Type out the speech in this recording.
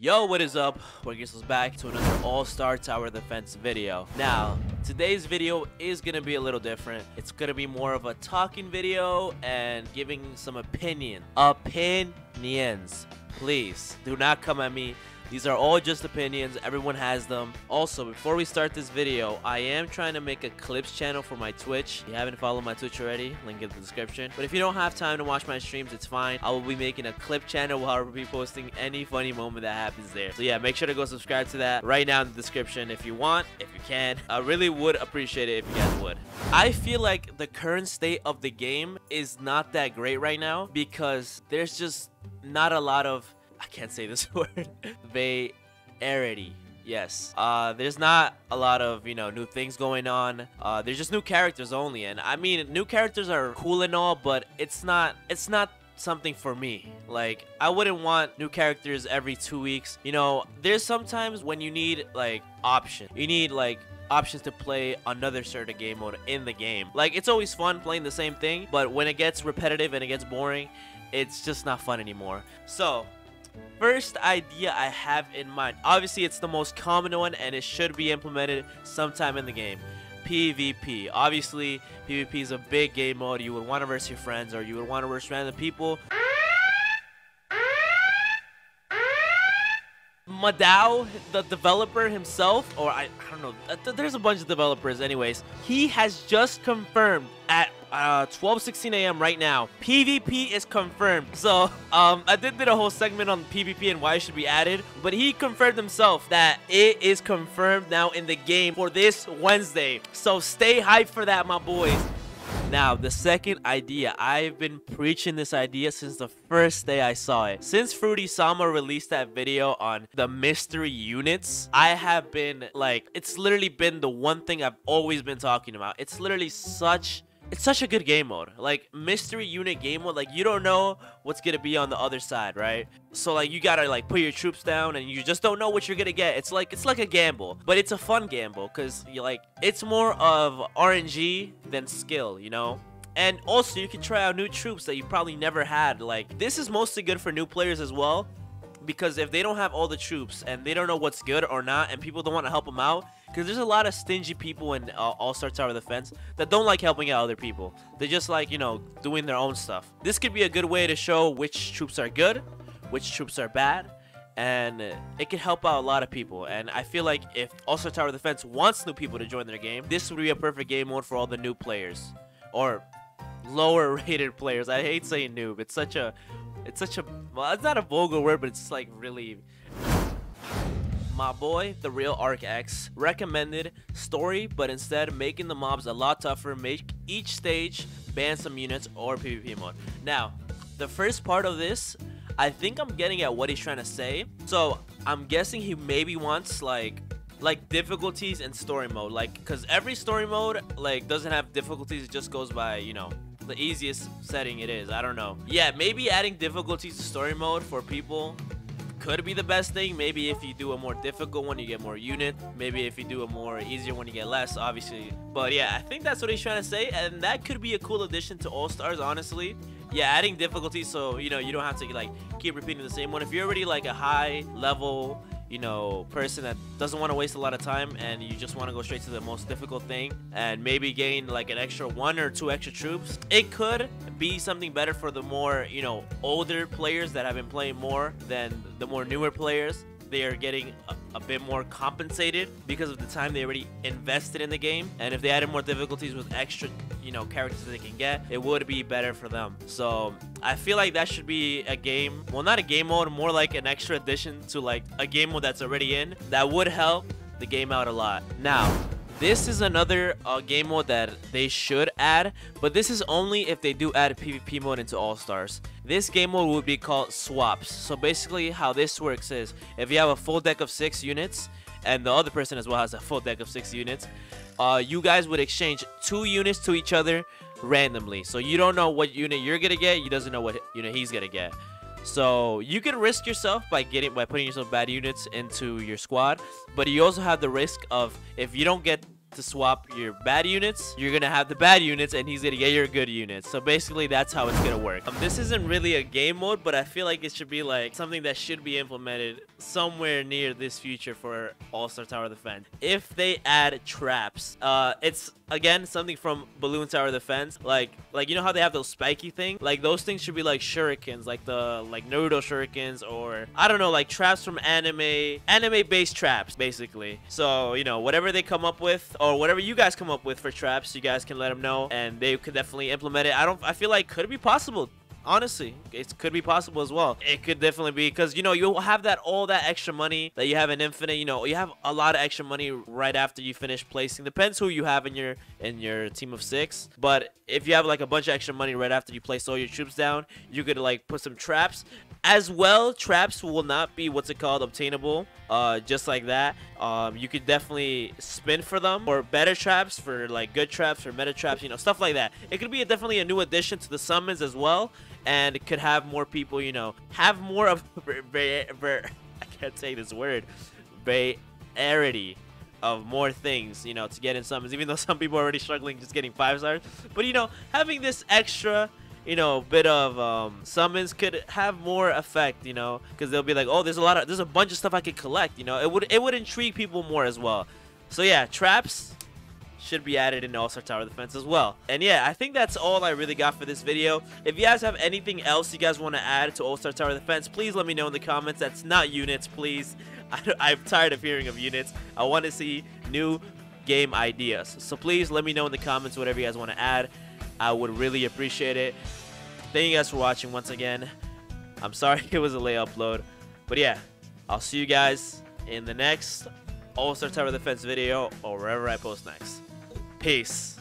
Yo, what is up? Wargears back to another All-Star Tower Defense video. Now, today's video is gonna be a little different. It's gonna be more of a talking video and giving some opinion. Opinions. Please, do not come at me these are all just opinions. Everyone has them. Also, before we start this video, I am trying to make a clips channel for my Twitch. If you haven't followed my Twitch already, link in the description. But if you don't have time to watch my streams, it's fine. I will be making a clip channel where I will be posting any funny moment that happens there. So yeah, make sure to go subscribe to that right now in the description if you want, if you can. I really would appreciate it if you guys would. I feel like the current state of the game is not that great right now because there's just not a lot of I can't say this word. Variety. Yes. Uh, there's not a lot of, you know, new things going on. Uh, there's just new characters only. And I mean, new characters are cool and all, but it's not, it's not something for me. Like, I wouldn't want new characters every two weeks. You know, there's sometimes when you need, like, option. You need, like, options to play another certain game mode in the game. Like, it's always fun playing the same thing, but when it gets repetitive and it gets boring, it's just not fun anymore. So, First idea I have in mind. Obviously, it's the most common one and it should be implemented sometime in the game. PvP. Obviously, PvP is a big game mode. You would want to verse your friends or you would want to verse random people. Madao, the developer himself, or I, I don't know, there's a bunch of developers anyways, he has just confirmed at uh 12 16 a.m right now. Pvp is confirmed. So um i did did a whole segment on pvp and why it should be added but he confirmed himself that it is confirmed now in the game for this wednesday. So stay hyped for that my boys. Now, the second idea, I've been preaching this idea since the first day I saw it. Since Fruity Sama released that video on the mystery units, I have been like, it's literally been the one thing I've always been talking about. It's literally such it's such a good game mode. Like mystery unit game mode, like you don't know what's gonna be on the other side, right? So like you gotta like put your troops down and you just don't know what you're gonna get. It's like it's like a gamble, but it's a fun gamble because you like it's more of RNG than skill, you know. And also you can try out new troops that you probably never had. Like this is mostly good for new players as well because if they don't have all the troops and they don't know what's good or not and people don't want to help them out because there's a lot of stingy people in uh, all-star tower defense that don't like helping out other people. They just like you know doing their own stuff. This could be a good way to show which troops are good which troops are bad and it can help out a lot of people. And i feel like if all-star tower defense wants new people to join their game this would be a perfect game mode for all the new players or lower rated players. I hate saying noob. It's such a it's such a well, it's not a vulgar word, but it's like really. My boy, the real Arc X, recommended story, but instead making the mobs a lot tougher, make each stage ban some units or PvP mode. Now, the first part of this, I think I'm getting at what he's trying to say. So I'm guessing he maybe wants like like difficulties in story mode like because every story mode like doesn't have difficulties it just goes by you know the easiest setting it is. I don't know. Yeah, maybe adding difficulties to story mode for people could be the best thing. Maybe if you do a more difficult one, you get more unit. Maybe if you do a more easier one, you get less, obviously. But yeah, I think that's what he's trying to say. And that could be a cool addition to All-Stars, honestly. Yeah, adding difficulty so, you know, you don't have to, like, keep repeating the same one. If you're already, like, a high level you know, person that doesn't want to waste a lot of time and you just want to go straight to the most difficult thing and maybe gain like an extra one or two extra troops, it could be something better for the more, you know, older players that have been playing more than the more newer players. They are getting a, bit more compensated because of the time they already invested in the game. And if they added more difficulties with extra, you know, characters they can get, it would be better for them. So I feel like that should be a game, well, not a game mode, more like an extra addition to like a game mode that's already in. That would help the game out a lot. Now, this is another uh, game mode that they should add, but this is only if they do add PvP mode into All-Stars. This game mode would be called swaps. So basically how this works is, if you have a full deck of 6 units, and the other person as well has a full deck of 6 units, uh, you guys would exchange 2 units to each other randomly. So you don't know what unit you're gonna get, he doesn't know what unit he's gonna get. So you can risk yourself by getting by putting yourself bad units into your squad, but you also have the risk of if you don't get to swap your bad units, you're gonna have the bad units and he's gonna get your good units. So basically that's how it's gonna work. Um, this isn't really a game mode, but I feel like it should be like something that should be implemented somewhere near this future for All-Star Tower Defense. If they add traps, uh, it's again something from Balloon Tower Defense. Like, like you know how they have those spiky things? Like those things should be like shurikens, like the like Naruto shurikens, or I don't know, like traps from anime, anime-based traps, basically. So you know, whatever they come up with, or whatever you guys come up with for traps, you guys can let them know, and they could definitely implement it. I don't, I feel like could it be possible? Honestly it could be possible as well. It could definitely be because you know you'll have that all that extra money that you have in infinite you know you have a lot of extra money right after you finish placing. Depends who you have in your in your team of six. But if you have like a bunch of extra money right after you place all your troops down you could like put some traps. As well traps will not be what's it called obtainable uh just like that um you could definitely spin for them or better traps for like good traps or meta traps you know stuff like that it could be a, definitely a new addition to the summons as well and could have more people you know have more of I can't say this word variety of more things, you know, to get in summons, even though some people are already struggling just getting five stars. But, you know, having this extra you know, bit of um, summons could have more effect, you know, because they'll be like, oh, there's a lot of, there's a bunch of stuff I could collect, you know, it would, it would intrigue people more as well. So yeah, traps should be added in All-Star Tower Defense as well. And yeah, I think that's all I really got for this video. If you guys have anything else you guys want to add to All-Star Tower Defense, please let me know in the comments. That's not units, please. I, am tired of hearing of units. I want to see new game ideas. So please let me know in the comments whatever you guys want to add. I would really appreciate it. Thank you guys for watching once again. I'm sorry it was a late upload. But yeah, I'll see you guys in the next All-Star Tower Defense video or wherever I post next. Peace.